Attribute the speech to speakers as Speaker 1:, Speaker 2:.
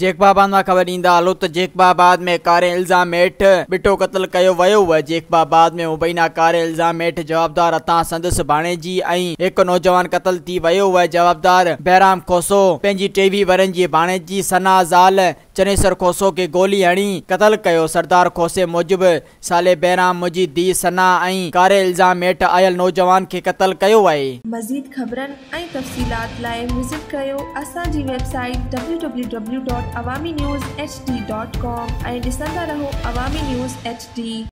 Speaker 1: जेखबाबाद मां ख़बर ॾींदा हलो त जेकबाबाद में कारे इल्ज़ाम हेठि बिटो क़तलु कयो वियो हुओ जेकबाबाद में मुबैना कारे इल्ज़ाम हेठि जवाबदार अता संदसि बाणेजी ऐं हिकु नौजवान क़तल थी वियो ववाबदार बहिराम खोसो पंहिंजी टेवीह वरनि जी बाणेजी सना ज़ाल चनेसर खोसो खे गोली हणी क़तलु कयो सरदार खोसे मूजिबि सालेबहिर मुंहिंजी धीउ सना ऐं कारे इल्ज़ाम हेठि आयल नौजवान खे क़तलु कयो आहे
Speaker 2: Awami news H D dot com ऐं ॾिसंदा रहो अवामी न्यूज़ एच डी